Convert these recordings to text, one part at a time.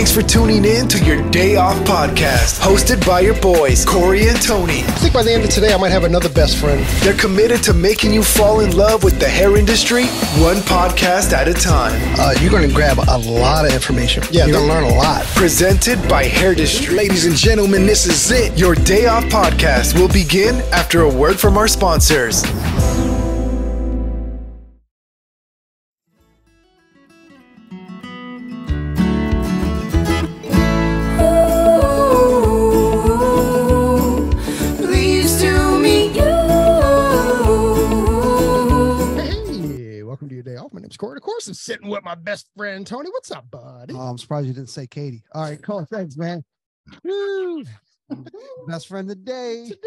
Thanks for tuning in to your Day Off podcast, hosted by your boys, Corey and Tony. I think by the end of today, I might have another best friend. They're committed to making you fall in love with the hair industry, one podcast at a time. Uh, you're going to grab a lot of information. Yeah, you're going to learn a lot. Presented by Hairdustry. Ladies and gentlemen, this is it. Your Day Off podcast will begin after a word from our sponsors. Corey. Of course, I'm sitting with my best friend Tony. What's up, buddy? Oh, I'm surprised you didn't say Katie. All right, cool. Thanks, man. Best friend today. Today,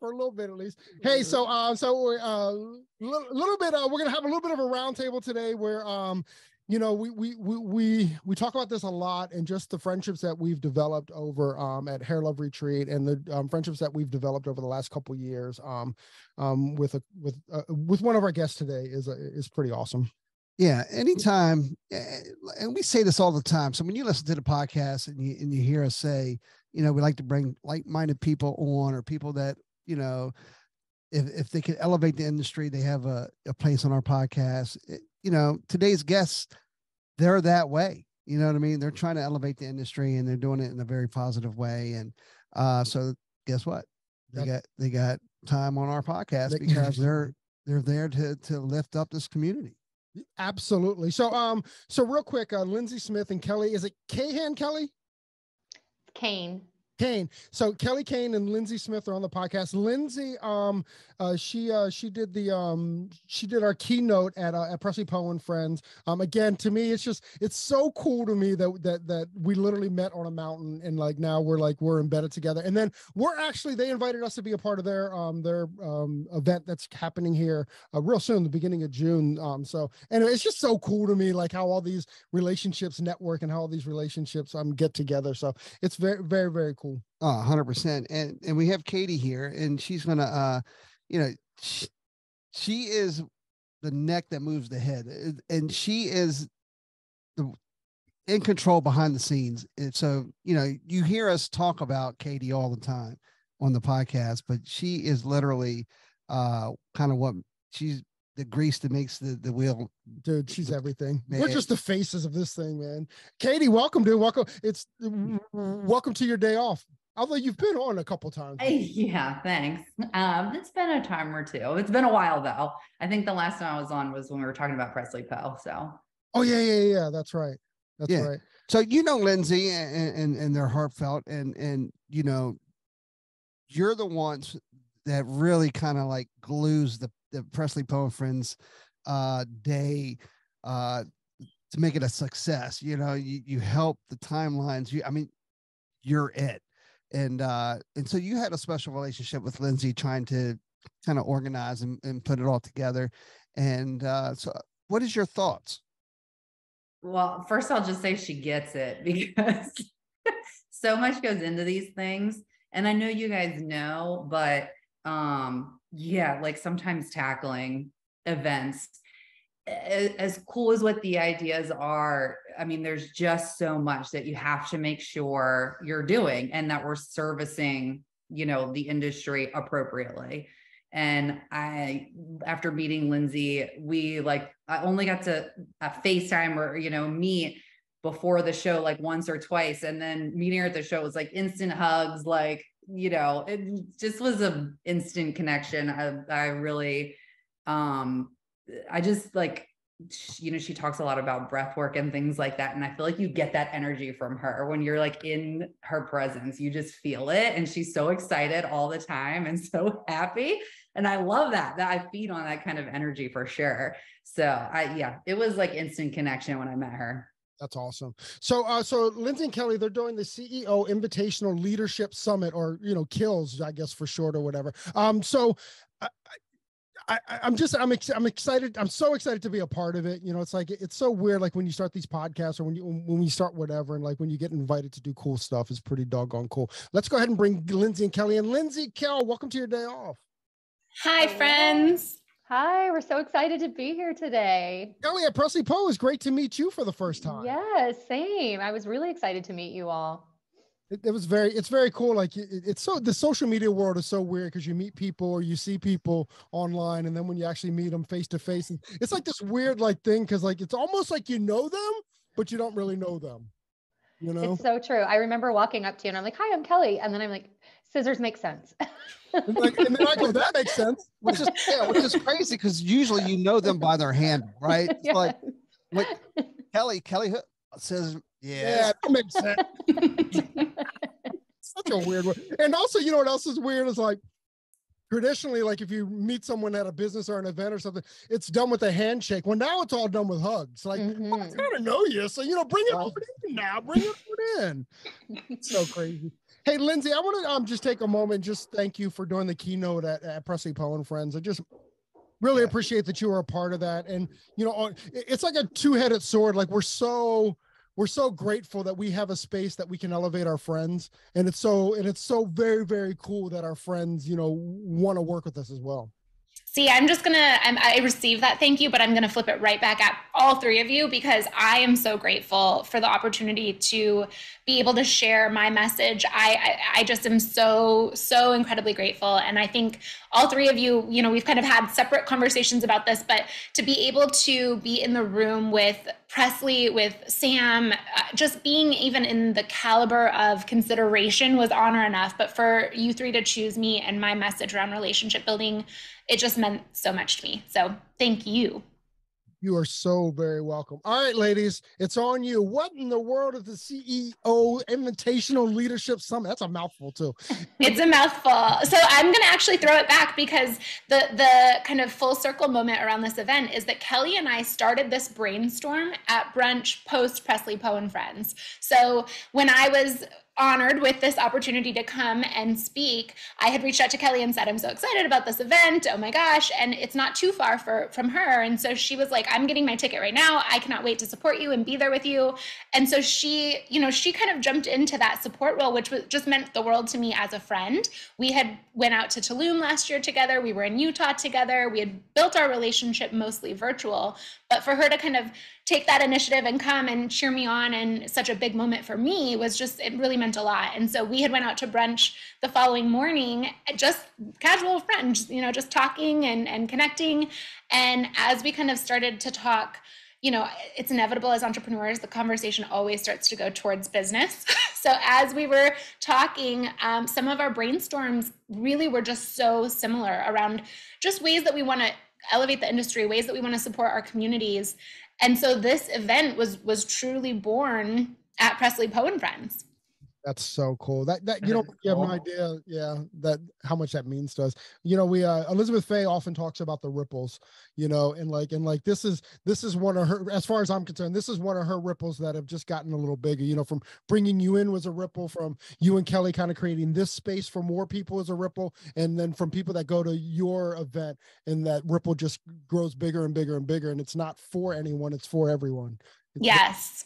for a little bit at least. Hey, so uh, so we're uh, little, little bit. Uh, we're gonna have a little bit of a roundtable today, where um, you know, we we we we we talk about this a lot, and just the friendships that we've developed over um at Hair Love Retreat, and the um, friendships that we've developed over the last couple years. Um, um, with a with uh, with one of our guests today is a, is pretty awesome. Yeah, anytime, eh, and we say this all the time. So when you listen to the podcast and you and you hear us say, you know, we like to bring like-minded people on or people that you know, if if they can elevate the industry, they have a, a place on our podcast. It- you know, today's guests, they're that way. You know what I mean? They're trying to elevate the industry and they're doing it in a very positive way. And uh, so guess what? They That- got they got time on our podcast because they're they're there to to lift up this community. Absolutely. So um, so real quick, uh, Lynzie Smith and Kelly, is it Cahan Kelly? Kane. Kane. So Kelly Kane and Lynzie Smith are on the podcast. Lynzie, um, uh, she uh, she did the um, she did our keynote at uh, at Presley Poe and Friends. Um, again, to me, it's just it's so cool to me that that that we literally met on a mountain and like now we're like we're embedded together. And then we're actually they invited us to be a part of their um their um event that's happening here uh, real soon, the beginning of June. Um, so anyway, it's just so cool to me like how all these relationships network and how all these relationships um get together. So it's very very very cool. Oh, 100%. And and we have Katie here and she's going to uh you know she, she is the neck that moves the head uh, and she is the in control behind the scenes. And so, you know, you hear us talk about Katie all the time on the podcast, but she is literally uh kind of what she's the grease that makes the the wheel dude she's everything we're just the faces of this thing man katie welcome dude welcome it's welcome to your day off although you've been on a couple times Yeah, thanks. Um, it's been a time or two. It's been a while though. I think the last time I was on was when we were talking about Presley Poe. So oh yeah yeah yeah that's right that's Yeah. right so you know lynzie and and, and they're heartfelt and and you know you're the ones that really kind of like glues the the presley poe friends uh day uh to make it a success you know you you help the timelines you i mean you're it. And uh and so you had a special relationship with lynzie trying to kind of organize and, and put it all together. And uh so what is your thoughts? Well, first I'll just say she gets it because so much goes into these things. And I know you guys know, but um, yeah, like sometimes tackling events as cool as what the ideas are, I mean, there's just so much that you have to make sure you're doing and that we're servicing, you know, the industry appropriately. And I, after meeting Lynzie, we like, I only got to uh, FaceTime or, you know, meet before the show like once or twice. And then meeting her at the show was like instant hugs, like, you know, it just was a instant connection. I, I really, um, I just like, you know, she talks a lot about breath work and things like that. And I feel like you get that energy from her when you're like in her presence, you just feel it. And she's so excited all the time and so happy. And I love that, that I feed on that kind of energy for sure. So I, yeah, it was like instant connection when I met her. That's awesome. So, uh, so Lynzie and Kelly, they're doing the CEO Invitational Leadership Summit, or you know, Kills, I guess for short, or whatever. Um, so, I, I, I'm just, I'm, ex- I'm excited. I'm so excited to be a part of it. You know, it's like it's so weird, like when you start these podcasts, or when you when we start whatever, and like when you get invited to do cool stuff, is pretty doggone cool. Let's go ahead and bring Lynzie and Kelly. And Lynzie, Kel, welcome to your day off. Hi, friends. Hi, we're so excited to be here today. Kelly at Presley Poe, it's great to meet you for the first time. Yes, same. I was really excited to meet you all. It, it was very, it's very cool. Like it, it's so, the social media world is so weird because you meet people or you see people online, and then when you actually meet them face to face, it's like this weird like thing because like it's almost like you know them, but you don't really know them. You know, it's so true. I remember walking up to you and I'm like, "Hi, I'm Kelly," and then I'm like, "Scissors make sense." and, like, and then I go, "That makes sense." Which is yeah, which is crazy because usually you know them by their handle, right? It's Yes. like like Kelly, Kelly says, Yeah, yeah, that makes sense. Such a weird one. And also, you know what else is weird is like traditionally, like if you meet someone at a business or an event or something, it's done with a handshake. Well, now it's all done with hugs. Like, well, I Mhm. kind of know you, so you know, bring it Well- in now. Bring it in. It's so crazy. Hey, Lynzie, I want to um just take a moment, just thank you for doing the keynote at, at Presley Poe and Friends. I just really Yeah. appreciate that you were a part of that. And you know, it's like a two-headed sword. Like we're so we're so grateful that we have a space that we can elevate our friends, and it's so and it's so very very cool that our friends, you know, want to work with us as well. See, I'm just gonna, I'm, I received that thank you, but I'm gonna flip it right back at all three of you because I am so grateful for the opportunity to be able to share my message. I, I, I just am so, so incredibly grateful. And I think all three of you, you know, we've kind of had separate conversations about this, but to be able to be in the room with Presley, with Sam, uh, just being even in the caliber of consideration was honor enough. But for you three to choose me and my message around relationship building, it just meant so much to me. So thank you. You are so very welcome. All right, ladies, it's on you. What in the world is the CEO Invitational Leadership Summit? That's a mouthful too. It's a mouthful. So I'm going to actually throw it back because the the kind of full circle moment around this event is that Kelly and I started this brainstorm at brunch post Presley Poe and Friends. So when I was honored with this opportunity to come and speak, I had reached out to Kelly and said, I'm so excited about this event. Oh my gosh. And it's not too far for, from her. And so she was like, I'm getting my ticket right now. I cannot wait to support you and be there with you. And so she, you know, she kind of jumped into that support role, which was just meant the world to me as a friend. We had went out to Tulum last year together. We were in Utah together. We had built our relationship mostly virtual, but for her to kind of take that initiative and come and cheer me on and such a big moment for me was just it really meant a lot. And so we had went out to brunch the following morning just casual friends you know just talking and and connecting. And as we kind of started to talk you know it's inevitable as entrepreneurs the conversation always starts to go towards business. So as we were talking um, some of our brainstorms really were just so similar around just ways that we want to elevate the industry ways that we want to support our communities and so this event was was truly born at Presley Poe and Friends. That's so cool. That that you know you have no idea, yeah, that how much that means to us. You know, we uh Elizabeth Fay often talks about the ripples, you know, and like and like this is this is one of her as far as I'm concerned, this is one of her ripples that have just gotten a little bigger, you know, from bringing you in was a ripple from you and Kelly kind of creating this space for more people as a ripple and then from people that go to your event and that ripple just grows bigger and bigger and bigger and it's not for anyone, it's for everyone. It's- Yes.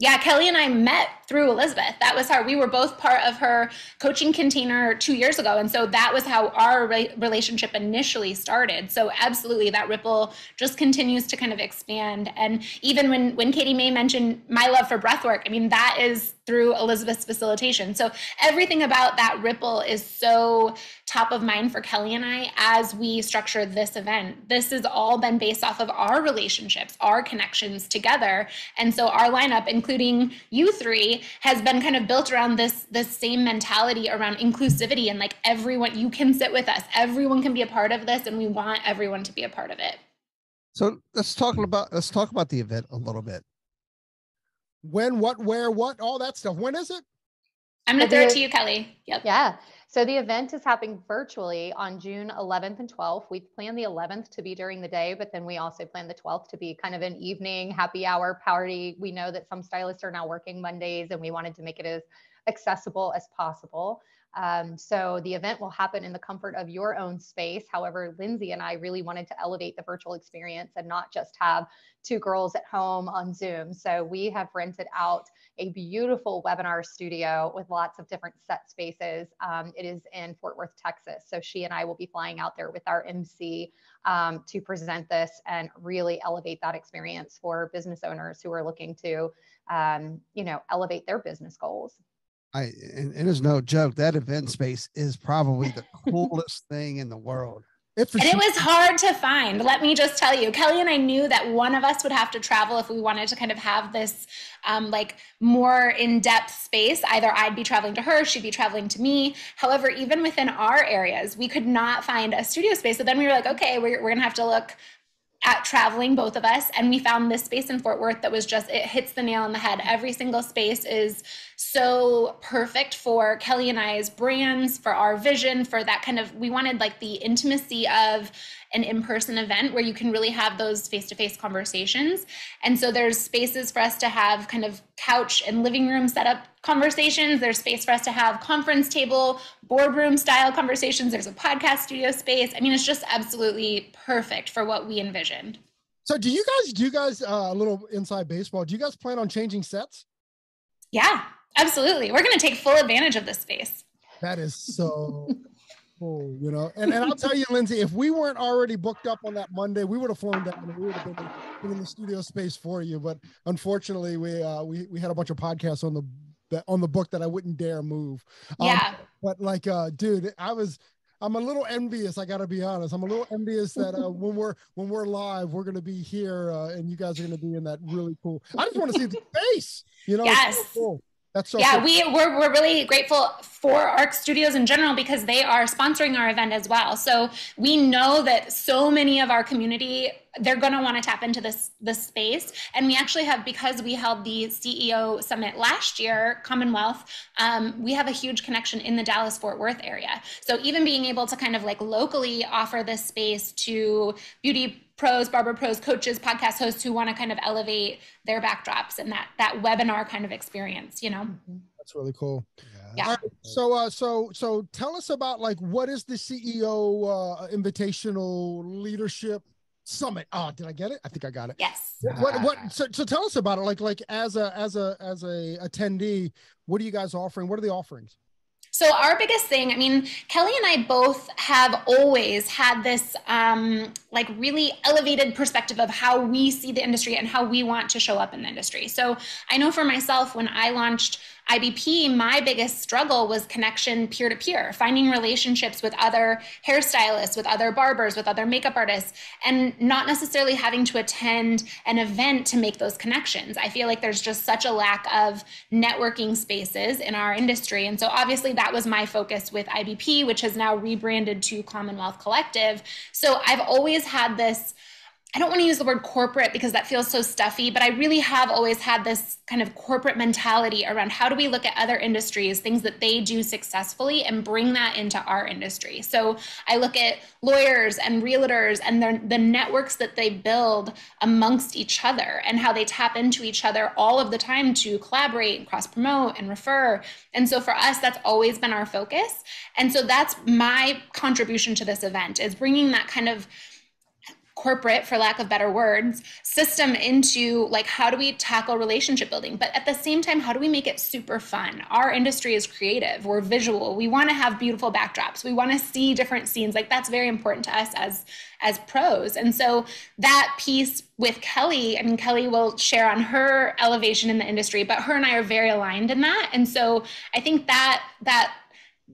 Yeah, Kelly and I met through Elizabeth. That was how we were both part of her coaching container two years ago. And so that was how our re- relationship initially started. So absolutely that ripple just continues to kind of expand. And even when, when Katie May mentioned my love for breathwork, I mean, that is through Elizabeth's facilitation. So everything about that ripple is so top of mind for Kelly and I as we structure this event. This has all been based off of our relationships, our connections together. And so our lineup, including you three, has been kind of built around this this same mentality around inclusivity and like everyone you can sit with us. Everyone can be a part of this and we want everyone to be a part of it. So let's talk about let's talk about the event a little bit. When, what, where, what, all that stuff. When is it? I'm going to throw it to you, Kelly. Yep. Yeah. So the event is happening virtually on June 11th and 12th. We plan the 11th to be during the day, but then we also plan the 12th to be kind of an evening happy hour party. We know that some stylists are now working Mondays and we wanted to make it as accessible as possible. Um, so the event will happen in the comfort of your own space. However, Lynzie and I really wanted to elevate the virtual experience and not just have two girls at home on Zoom. So we have rented out a beautiful webinar studio with lots of different set spaces. Um, it is in Fort Worth, Texas. So she and I will be flying out there with our MC um, to present this and really elevate that experience for business owners who are looking to, um, you know, elevate their business goals. I and, and it's no joke. That event space is probably the coolest thing in the world. and it was hard to find. Let me just tell you, Kelly and I knew that one of us would have to travel if we wanted to kind of have this um, like more in-depth space. Either I'd be traveling to her, she'd be traveling to me. However, even within our areas, we could not find a studio space. So then we were like, okay, we're, we're gonna have to look at traveling, both of us, and we found this space in Fort Worth that was just, it hits the nail on the head. Every single space is so perfect for Kelly and I's brands, for our vision, for that kind of, we wanted like the intimacy of an in-person event where you can really have those face-to-face conversations. And so there's spaces for us to have kind of couch and living room setup conversations. There's space for us to have conference table, boardroom style conversations. There's a podcast studio space. I mean, it's just absolutely perfect for what we envisioned. So do you guys do you guys uh, a little inside baseball? Do you guys plan on changing sets? Yeah, absolutely. We're going to take full advantage of this space. That is so cool, you know. And, and I'll tell you, Lindsay, if we weren't already booked up on that Monday, we would have flown down and we would have been, been in the studio space for you. But unfortunately, we uh, we we had a bunch of podcasts on the that on the book that I wouldn't dare move. Um, yeah. But like, uh, dude, I was. I'm a little envious. I got to be honest. I'm a little envious that uh, when we're when we're live, we're going to be here, uh, and you guys are going to be in that really cool. I just want to see the space. You know, yes. So cool. That's so yeah, cool. we we're, we're really grateful for ARC Studios in general because they are sponsoring our event as well. So we know that so many of our community they're going to want to tap into this this space and we actually have because we held the ceo summit last year commonwealth um, we have a huge connection in the dallas fort worth area so even being able to kind of like locally offer this space to beauty pros barber pros coaches podcast hosts who want to kind of elevate their backdrops and that that webinar kind of experience you know? Mm-hmm. that's really cool. Yeah. Right, so uh so so tell us about like what is the ceo uh invitational leadership summit? Oh did i get it? I think i got it. Yes. What what so, so tell us about it. Like like as a as a as a attendee what are you guys offering? What are the offerings so our biggest thing, I mean, Kelly and I both have always had this um, like really elevated perspective of how we see the industry and how we want to show up in the industry. So I know for myself, when I launched IBP, my biggest struggle was connection peer to peer, finding relationships with other hairstylists, with other barbers, with other makeup artists, and not necessarily having to attend an event to make those connections. I feel like there's just such a lack of networking spaces in our industry. And so obviously that was my focus with IBP, which has now rebranded to Commonwealth Collective. So I've always had this I don't want to use the word corporate because that feels so stuffy, but I really have always had this kind of corporate mentality around how do we look at other industries, things that they do successfully, and bring that into our industry. So I look at lawyers and realtors and the, the networks that they build amongst each other and how they tap into each other all of the time to collaborate and cross promote and refer. And so for us, that's always been our focus. And so that's my contribution to this event is bringing that kind of corporate for lack of better words system into like how do we tackle relationship building? But at the same time how do we make it super fun? Our industry is creative. We're visual. We want to have beautiful backdrops. We want to see different scenes. Like that's very important to us as as pros. And so that piece with kelly i mean kelly will share on her elevation in the industry but her and i are very aligned in that. And so i think that that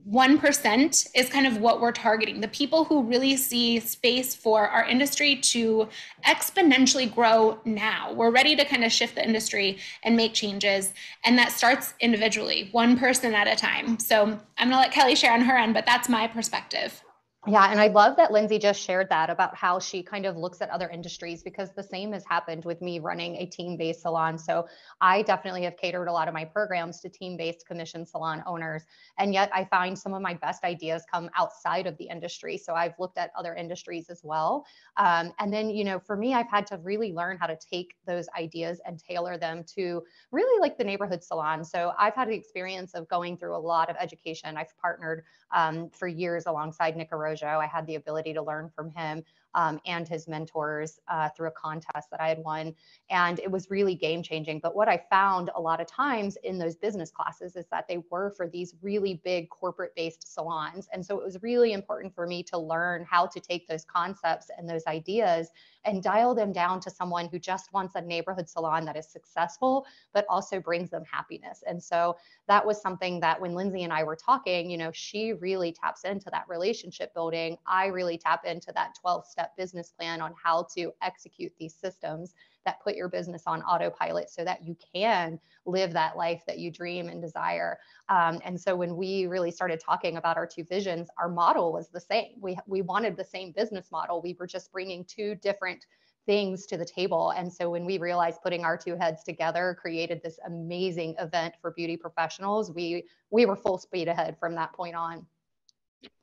1% is kind of what we're targeting the people who really see space for our industry to exponentially grow now. We're ready to kind of shift the industry and make changes. And that starts individually, one person at a time. So I'm going to let Kelly share on her end, but that's my perspective. Yeah, and I love that Lynzie just shared that about how she kind of looks at other industries because the same has happened with me running a team based salon. So I definitely have catered a lot of my programs to team based commission salon owners. And yet I find some of my best ideas come outside of the industry. So I've looked at other industries as well. Um, and then, you know, for me, I've had to really learn how to take those ideas and tailor them to really like the neighborhood salon. So I've had the experience of going through a lot of education. I've partnered um, for years alongside Nick I had the ability to learn from him um, and his mentors uh, through a contest that I had won. And it was really game changing. But what I found a lot of times in those business classes is that they were for these really big corporate based salons. And so it was really important for me to learn how to take those concepts and those ideas and dial them down to someone who just wants a neighborhood salon that is successful, but also brings them happiness. And so that was something that when Lynzie and I were talking, you know, she really taps into that relationship building. I really tap into that 12 step step business plan on how to execute these systems that put your business on autopilot so that you can live that life that you dream and desire. Um, and so when we really started talking about our two visions, our model was the same. We, we wanted the same business model. We were just bringing two different things to the table. And so when we realized putting our two heads together created this amazing event for beauty professionals, we we were full speed ahead from that point on.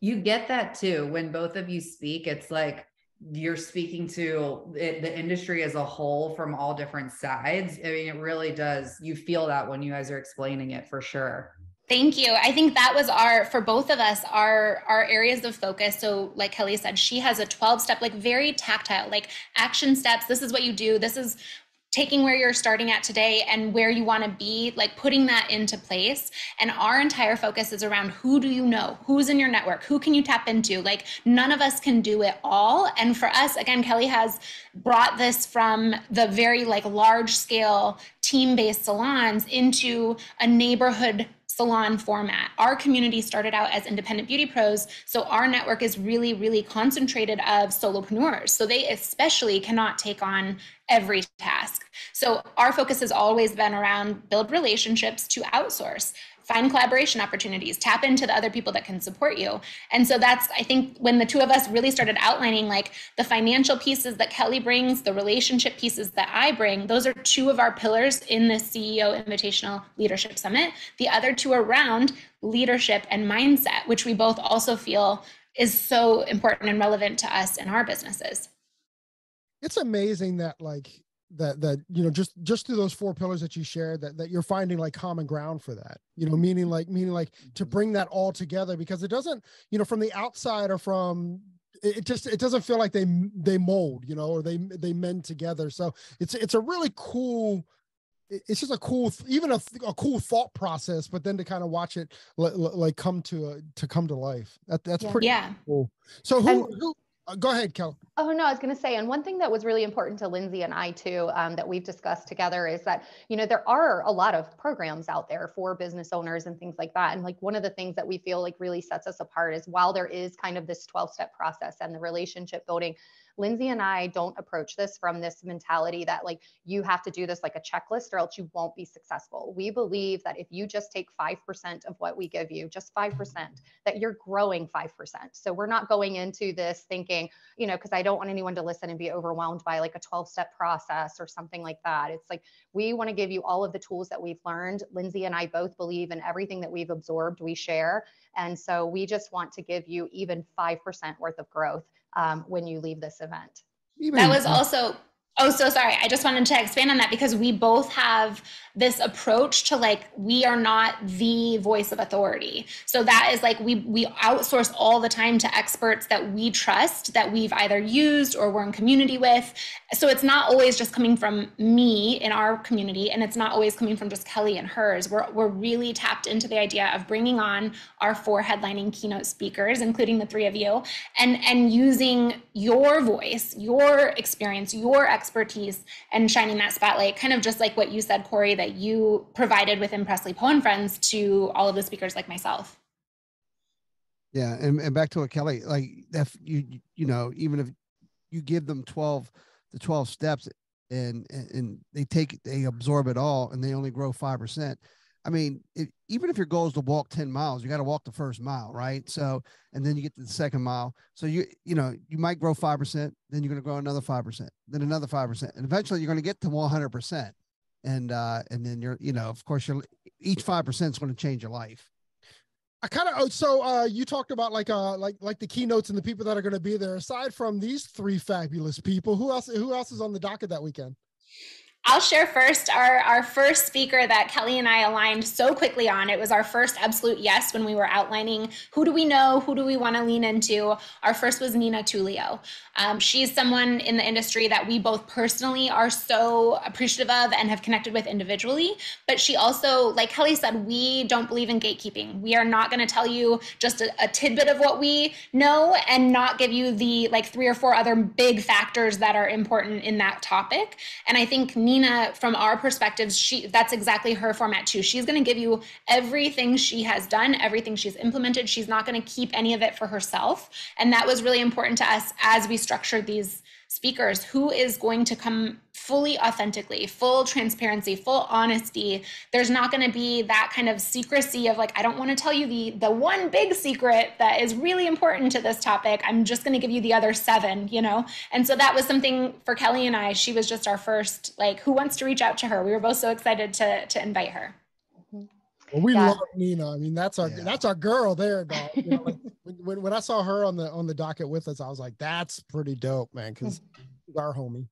You get that too when both of you speak. It's like you're speaking to it, the industry as a whole from all different sides. I mean, it really does. You feel that when you guys are explaining it for sure. Thank you. I think that was our for both of us our our areas of focus. So like Kelly said, she has a 12 step like very tactile like action steps. This is what you do. This is taking where you're starting at today and where you want to be, like putting that into place. And our entire focus is around who do you know? Who's in your network? Who can you tap into? Like none of us can do it all. And for us, again, Kelly has brought this from the very like large scale team based salons into a neighborhood salon format. Our community started out as independent beauty pros, so our network is really, really concentrated of solopreneurs. So they especially cannot take on every task. So our focus has always been around build relationships to outsource find collaboration opportunities tap into the other people that can support you. And so that's i think when the two of us really started outlining like the financial pieces that kelly brings the relationship pieces that i bring those are two of our pillars in the ceo invitational leadership summit. The other two around leadership and mindset which we both also feel is so important and relevant to us in our businesses. It's amazing that like that that you know just just through those four pillars that you shared that that you're finding like common ground for that you know meaning like meaning like to mm-hmm. bring that all together because it doesn't you know from the outside or from it just it doesn't feel like they they mold you know or they they mend together so it's it's a really cool it's just a cool even a, a cool thought process but then to kind of watch it like come to a, to come to life that, that's yeah. pretty yeah cool so who, and, who uh, go ahead, Kel. Oh no, I was going to say, and one thing that was really important to Lynzie and I too, um, that we've discussed together is that you know there are a lot of programs out there for business owners and things like that. And like one of the things that we feel like really sets us apart is while there is kind of this 12 step process and the relationship building, Lynzie and I don't approach this from this mentality that like you have to do this like a checklist or else you won't be successful. We believe that if you just take 5% of what we give you, just 5%, that you're growing 5%. So we're not going into this thinking, you know, because I don't want anyone to listen and be overwhelmed by like a 12 step process or something like that. It's like we want to give you all of the tools that we've learned. Lynzie and I both believe in everything that we've absorbed, we share. And so we just want to give you even 5% worth of growth um, when you leave this event. Even, that was also Oh, so sorry. I just wanted to expand on that because we both have this approach to like we are not the voice of authority. So that is like we we outsource all the time to experts that we trust that we've either used or we're in community with. So it's not always just coming from me in our community and it's not always coming from just Kelly and hers. We're we're really tapped into the idea of bringing on our four headlining keynote speakers including the three of you and and using your voice, your experience, your expertise expertise and shining that spotlight, kind of just like what you said, Corey, that you provided within Presley Poe and Friends to all of the speakers like myself. Yeah, and, and back to what Kelly, like if you you know, even if you give them 12 the 12 steps and and they take they absorb it all and they only grow five percent. I mean, it, even if your goal is to walk 10 miles, you got to walk the first mile, right? So, and then you get to the second mile. So you, you know, you might grow 5%, then you're going to grow another 5%, then another 5%. And eventually you're going to get to 100%. And, uh, and then you're, you know, of course you're each 5% is going to change your life. I kind of oh, so uh you talked about like uh like like the keynotes and the people that are going to be there aside from these three fabulous people who else who else is on the docket that weekend I'll share first our, our first speaker that Kelly and I aligned so quickly on. It was our first absolute yes when we were outlining who do we know, who do we want to lean into. Our first was Nina Tulio. Um, she's someone in the industry that we both personally are so appreciative of and have connected with individually. But she also, like Kelly said, we don't believe in gatekeeping. We are not going to tell you just a, a tidbit of what we know and not give you the like three or four other big factors that are important in that topic. And I think Nina Nina, from our perspectives, she that's exactly her format too. She's going to give you everything she has done, everything she's implemented. She's not going to keep any of it for herself, and that was really important to us as we structured these speakers who is going to come fully authentically full transparency full honesty. There's not going to be that kind of secrecy of like i don't want to tell you the the one big secret that is really important to this topic. I'm just going to give you the other seven you know? And so that was something for kelly and i. She was just our first like who wants to reach out to her? We were both so excited to to invite her well, we yeah. love Nina. I mean, that's our yeah. that's our girl there, dog. You know, like, when, when I saw her on the on the docket with us, I was like, that's pretty dope, man. Because our homie.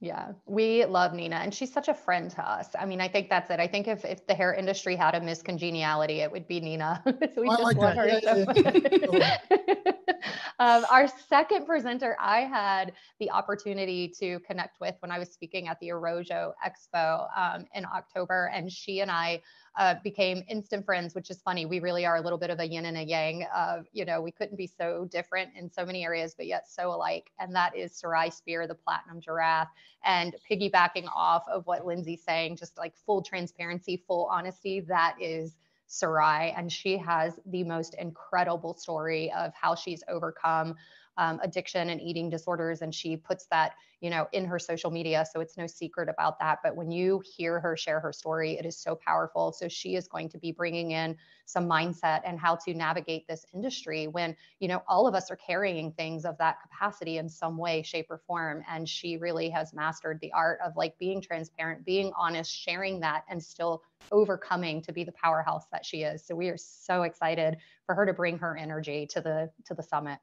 Yeah, we love Nina, and she's such a friend to us. I mean, I think that's it. I think if, if the hair industry had a miscongeniality, it would be Nina. So we I just like love that. her. Yeah, yeah, um, our second presenter, I had the opportunity to connect with when I was speaking at the Arrojo Expo um, in October, and she and I uh, became instant friends, which is funny. We really are a little bit of a yin and a yang. You know, we couldn't be so different in so many areas, but yet so alike. And that is Sarai Spear, the platinum giraffe. And piggybacking off of what Lynzie's saying, just like full transparency, full honesty, that is Sarai. And she has the most incredible story of how she's overcome um, addiction and eating disorders and she puts that you know in her social media so it's no secret about that. But when you hear her share her story it is so powerful. So she is going to be bringing in some mindset and how to navigate this industry when you know all of us are carrying things of that capacity in some way shape or form. And she really has mastered the art of like being transparent being honest sharing that and still overcoming to be the powerhouse that she is. So we are so excited for her to bring her energy to the to the summit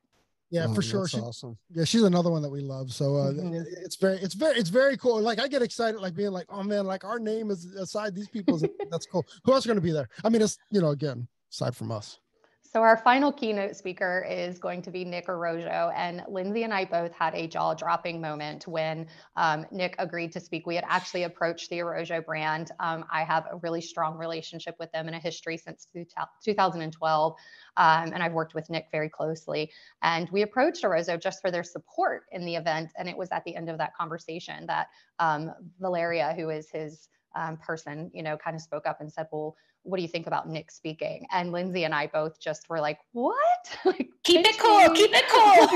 yeah, oh, for sure. She, awesome. Yeah, she's another one that we love. So uh, mm-hmm. it's very, it's very, it's very cool. Like I get excited, like being like, oh man, like our name is aside these people's. that's cool. Who else is going to be there? I mean, it's you know, again, aside from us. So our final keynote speaker is going to be Nick Arrojo, and Lynzie and I both had a jaw-dropping moment when um, Nick agreed to speak. We had actually approached the Arrojo brand. Um, I have a really strong relationship with them and a history since 2012, um, and I've worked with Nick very closely. And we approached Arrojo just for their support in the event, and it was at the end of that conversation that um, Valeria, who is his um, person, you know, kind of spoke up and said, "Well, what do you think about Nick speaking?" And Lynzie and I both just were like, "What? like, keep it cool, keep it cool."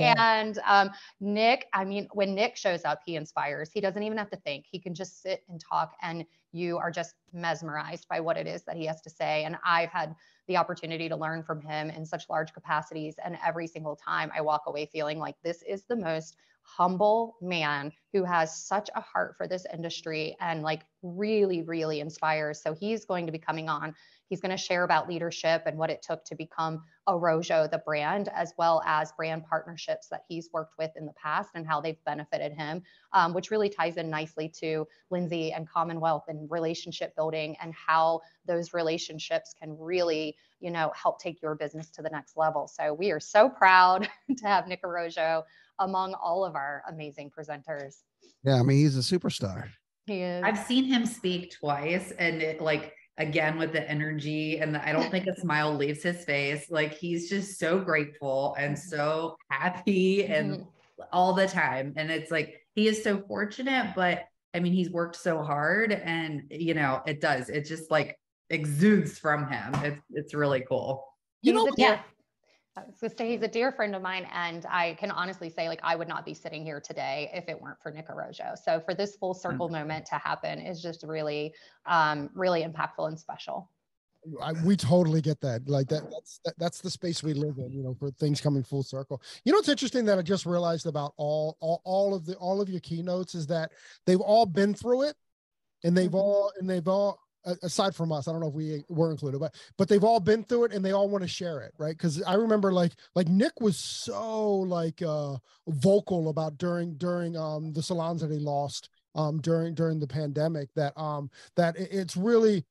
and um, Nick, I mean, when Nick shows up, he inspires. He doesn't even have to think; he can just sit and talk, and you are just mesmerized by what it is that he has to say. And I've had the opportunity to learn from him in such large capacities, and every single time I walk away feeling like this is the most humble man who has such a heart for this industry and like really, really inspires. So he's going to be coming on. He's going to share about leadership and what it took to become Arrojo, the brand, as well as brand partnerships that he's worked with in the past and how they've benefited him, um, which really ties in nicely to Lynzie and Commonwealth and relationship building and how those relationships can really, you know, help take your business to the next level. So we are so proud to have Nick Arrojo among all of our amazing presenters. Yeah, I mean, he's a superstar. He is. I've seen him speak twice and it like again with the energy and the, I don't think a smile leaves his face. Like he's just so grateful and mm-hmm. so happy and mm-hmm. all the time. And it's like he is so fortunate, but I mean, he's worked so hard and you know, it does. It just like exudes from him. It's it's really cool. You know, yeah. I was gonna say he's a dear friend of mine, and I can honestly say, like, I would not be sitting here today if it weren't for Nick Arrojo. So for this full circle mm-hmm. moment to happen is just really, um, really impactful and special. I, we totally get that. Like that, that's that, that's the space we live in. You know, for things coming full circle. You know, it's interesting that I just realized about all all all of the all of your keynotes is that they've all been through it, and they've mm-hmm. all and they've all aside from us i don't know if we were included but but they've all been through it and they all want to share it right? Because i remember like like nick was so like uh vocal about during during um the salons that he lost um during during the pandemic that um that it's really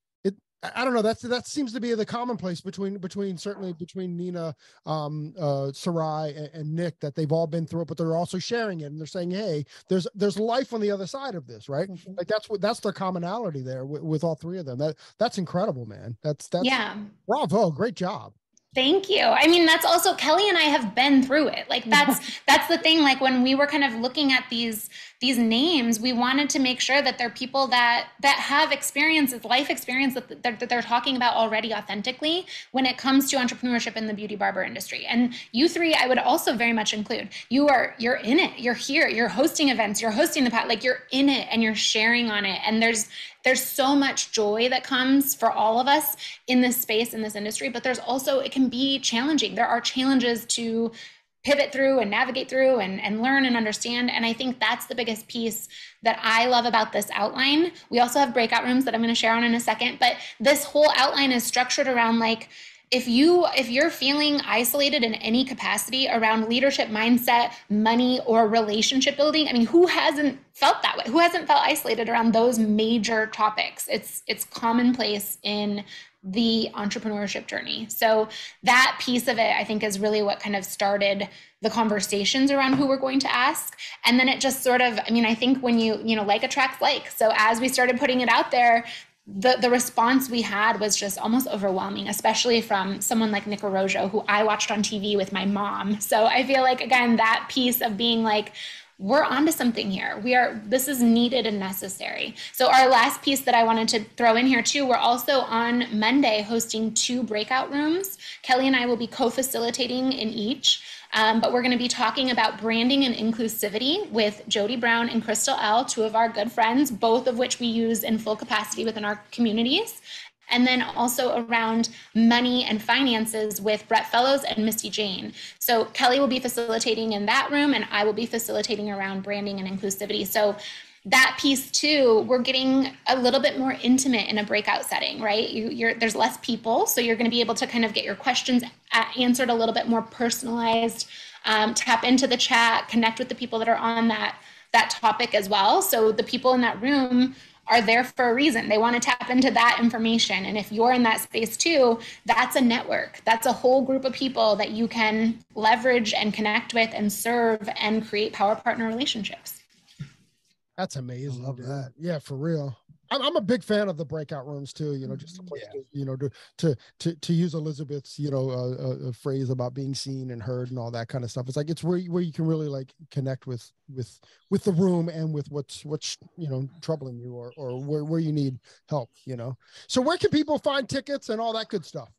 I don't know. That's that seems to be the commonplace between between certainly between Nina, um, uh, Sarai, and, and, Nick that they've all been through it, but they're also sharing it and they're saying, "Hey, there's there's life on the other side of this, right?" Mm-hmm. Like that's what that's their commonality there with, with all three of them. That that's incredible, man. That's that's yeah. Bravo, great job. Thank you. I mean, that's also Kelly and I have been through it. Like that's that's the thing. Like when we were kind of looking at these these names, we wanted to make sure that they're people that that have experiences, life experience that they're, that they're talking about already authentically when it comes to entrepreneurship in the beauty barber industry. And you three, I would also very much include. You are you're in it. You're here. You're hosting events. You're hosting the pat. Like you're in it and you're sharing on it. And there's there's so much joy that comes for all of us in this space in this industry but there's also it can be challenging there are challenges to pivot through and navigate through and, and learn and understand. And i think that's the biggest piece that i love about this outline. We also have breakout rooms that i'm going to share on in a second but this whole outline is structured around like if you if you're feeling isolated in any capacity around leadership mindset money or relationship building i mean who hasn't felt that way? Who hasn't felt isolated around those major topics? It's it's commonplace in the entrepreneurship journey. So that piece of it i think is really what kind of started the conversations around who we're going to ask. And then it just sort of i mean i think when you you know like attracts like. So as we started putting it out there the the response we had was just almost overwhelming, especially from someone like Nick Arrojo, who I watched on TV with my mom. So I feel like again that piece of being like, we're onto something here. We are this is needed and necessary. So our last piece that I wanted to throw in here too, we're also on Monday hosting two breakout rooms. Kelly and I will be co-facilitating in each. Um, but we're going to be talking about branding and inclusivity with Jody Brown and Crystal L, two of our good friends, both of which we use in full capacity within our communities. And then also around money and finances with Brett Fellows and Misty Jane. So Kelly will be facilitating in that room, and I will be facilitating around branding and inclusivity. So that piece too we're getting a little bit more intimate in a breakout setting right you, there's less people so you're going to be able to kind of get your questions answered a little bit more personalized um, tap into the chat connect with the people that are on that that topic as well so the people in that room are there for a reason they want to tap into that information and if you're in that space too that's a network that's a whole group of people that you can leverage and connect with and serve and create power partner relationships that's amazing. I love dude. that. Yeah, for real. I'm, I'm a big fan of the breakout rooms too. You know, just a place yeah. to, you know, to to to to use Elizabeth's, you know, uh, uh, a phrase about being seen and heard and all that kind of stuff. It's like it's where where you can really like connect with with with the room and with what's what's you know troubling you or or where where you need help. You know, so where can people find tickets and all that good stuff?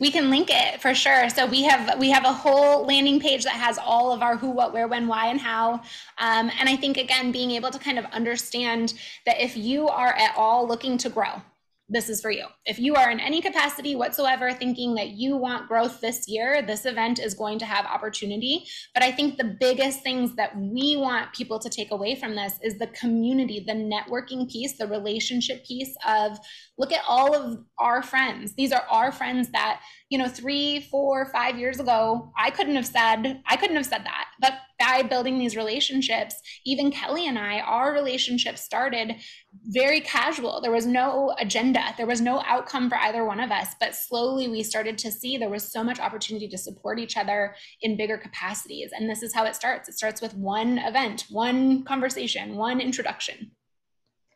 We can link it for sure so we have we have a whole landing page that has all of our who what where when why and how um, and i think again being able to kind of understand that if you are at all looking to grow this is for you. If you are in any capacity whatsoever thinking that you want growth this year, this event is going to have opportunity. But I think the biggest things that we want people to take away from this is the community, the networking piece, the relationship piece of look at all of our friends. These are our friends that, you know, three, four, five years ago, I couldn't have said, I couldn't have said that. But by building these relationships, even Kelly and I, our relationship started very casual. There was no agenda, there was no outcome for either one of us. But slowly we started to see there was so much opportunity to support each other in bigger capacities. And this is how it starts it starts with one event, one conversation, one introduction.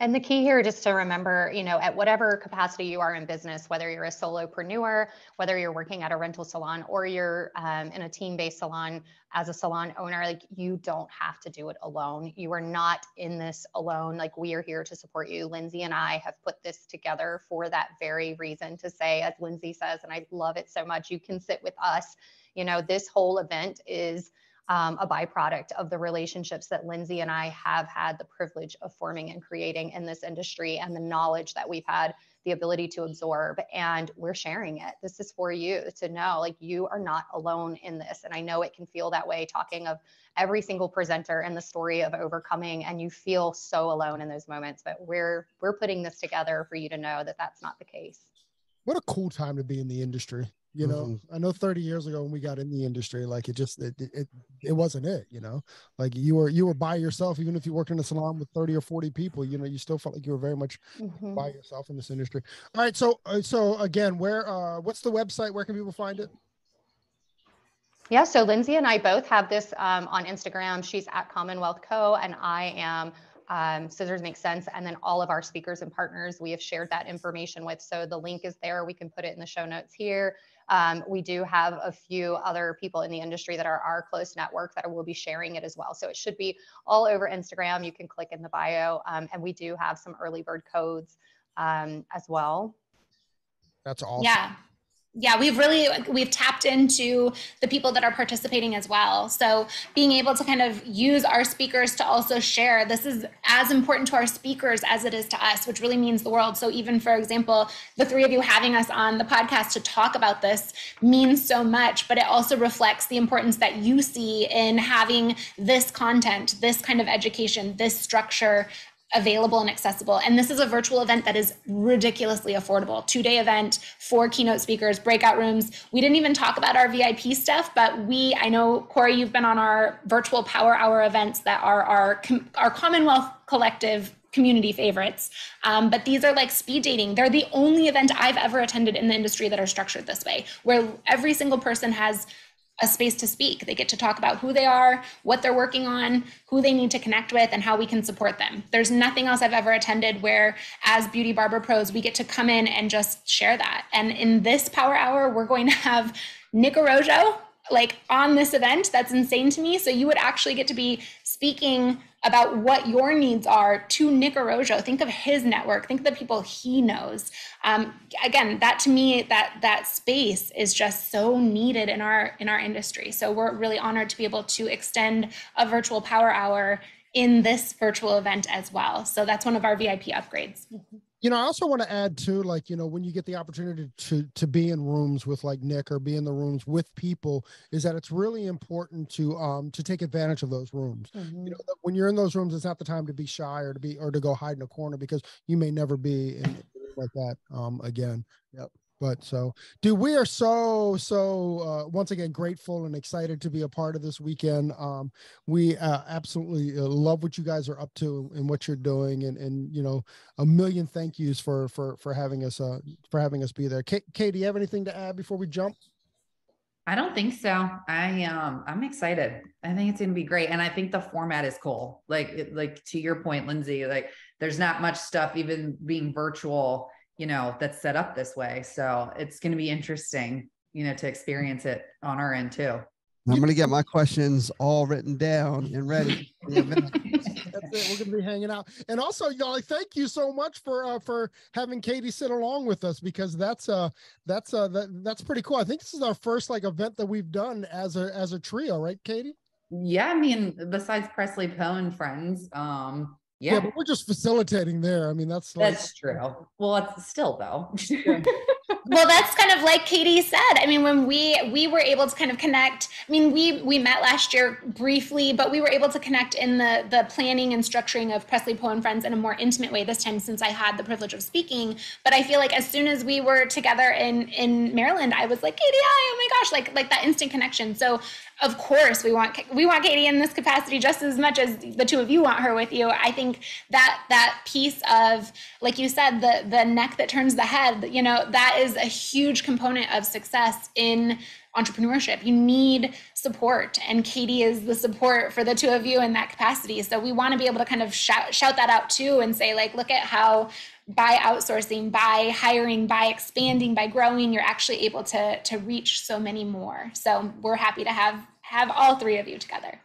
And the key here, just to remember, you know, at whatever capacity you are in business, whether you're a solopreneur, whether you're working at a rental salon, or you're um, in a team-based salon as a salon owner, like you don't have to do it alone. You are not in this alone. Like we are here to support you. Lynzie and I have put this together for that very reason to say, as Lynzie says, and I love it so much, you can sit with us. You know, this whole event is um, a byproduct of the relationships that Lynzie and I have had the privilege of forming and creating in this industry and the knowledge that we've had the ability to absorb and we're sharing it. This is for you to know like you are not alone in this. And I know it can feel that way talking of every single presenter and the story of overcoming and you feel so alone in those moments, but we're we're putting this together for you to know that that's not the case. What a cool time to be in the industry you know mm-hmm. i know 30 years ago when we got in the industry like it just it, it it wasn't it you know? Like you were you were by yourself even if you worked in a salon with 30 or 40 people you know you still felt like you were very much mm-hmm. by yourself in this industry. All right so uh, so again where uh what's the website? Where can people find it? Yeah so lynzie and i both have this um, on instagram. She's at commonwealth co. and i am um, scissors make sense. And then all of our speakers and partners we have shared that information with. So the link is there. We can put it in the show notes here um, we do have a few other people in the industry that are our close network that will be sharing it as well. So it should be all over Instagram. You can click in the bio, um, and we do have some early bird codes um, as well. That's awesome. Yeah yeah we've really we've tapped into the people that are participating as well. So being able to kind of use our speakers to also share this is as important to our speakers as it is to us which really means the world. So even for example the three of you having us on the podcast to talk about this means so much but it also reflects the importance that you see in having this content this kind of education this structure available and accessible. And this is a virtual event that is ridiculously affordable. Two day event, four keynote speakers, breakout rooms. We didn't even talk about our VIP stuff, but we, I know, Corey, you've been on our virtual power hour events that are our, our Commonwealth Collective community favorites. Um, but these are like speed dating. They're the only event I've ever attended in the industry that are structured this way, where every single person has a space to speak. They get to talk about who they are, what they're working on, who they need to connect with, and how we can support them. There's nothing else I've ever attended where, as Beauty Barber Pros, we get to come in and just share that. And in this Power Hour, we're going to have Nick Arrojo like on this event. That's insane to me. So you would actually get to be speaking about what your needs are to Nick. Think of his network. Think of the people he knows. Um, again, that to me, that that space is just so needed in our in our industry. So we're really honored to be able to extend a virtual power hour in this virtual event as well. So that's one of our VIP upgrades. Mm-hmm you know i also want to add too like you know when you get the opportunity to to be in rooms with like nick or be in the rooms with people is that it's really important to um to take advantage of those rooms. Mm-hmm. you know when you're in those rooms it's not the time to be shy or to be or to go hide in a corner because you may never be in like that um again. Yep but so dude we are so so uh, once again grateful and excited to be a part of this weekend um, we uh, absolutely uh, love what you guys are up to and what you're doing and and you know a million thank yous for for for having us uh for having us be there kate, do you have anything to add before we jump I don't think so. I um I'm excited. I think it's going to be great and I think the format is cool. Like it, like to your point Lynzie, like there's not much stuff even being virtual you know, that's set up this way. So it's going to be interesting, you know, to experience it on our end too. I'm going to get my questions all written down and ready. That's it. We're going to be hanging out, and also, y'all, thank you so much for uh, for having Katie sit along with us because that's uh that's uh that, that's pretty cool. I think this is our first like event that we've done as a as a trio, right, Katie? Yeah, I mean, besides Presley Poe and friends, um, yeah. yeah. but we're just facilitating there. I mean, that's like, that's true. Well, it's still though. well, that's kind of like Katie said. I mean, when we we were able to kind of connect. I mean, we we met last year briefly, but we were able to connect in the the planning and structuring of Presley Poe and Friends in a more intimate way this time since I had the privilege of speaking. But I feel like as soon as we were together in in Maryland, I was like, Katie, oh my gosh, like like that instant connection. So of course we want we want Katie in this capacity just as much as the two of you want her with you. I think that that piece of like you said the the neck that turns the head, you know, that is a huge component of success in entrepreneurship. You need support, and Katie is the support for the two of you in that capacity. So we want to be able to kind of shout shout that out too, and say like, look at how by outsourcing, by hiring, by expanding, by growing, you're actually able to to reach so many more. So we're happy to have have all three of you together.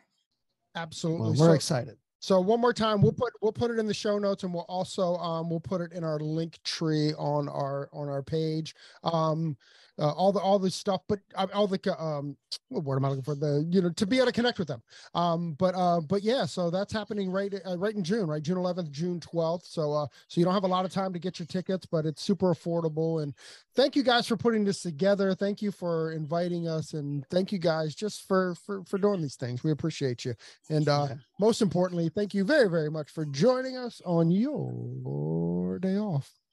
Absolutely. Well, we're So- excited. So one more time, we'll put we'll put it in the show notes, and we'll also um we'll put it in our link tree on our on our page. Um, uh, all the all the stuff, but uh, all the um what word am I looking for? The you know to be able to connect with them. Um, but uh, but yeah, so that's happening right uh, right in June, right? June 11th, June 12th. So uh, so you don't have a lot of time to get your tickets, but it's super affordable. And thank you guys for putting this together. Thank you for inviting us, and thank you guys just for for for doing these things. We appreciate you. And uh, most importantly, thank you very, very much for joining us on your day off.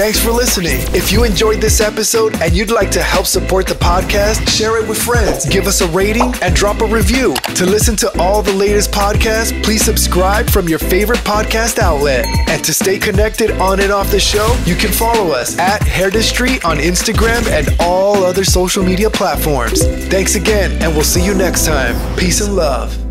Thanks for listening. If you enjoyed this episode and you'd like to help support the podcast, share it with friends, give us a rating, and drop a review. To listen to all the latest podcasts, please subscribe from your favorite podcast outlet. And to stay connected on and off the show, you can follow us at Hairdustry on Instagram and all other social media platforms. Thanks again, and we'll see you next time. Peace and love.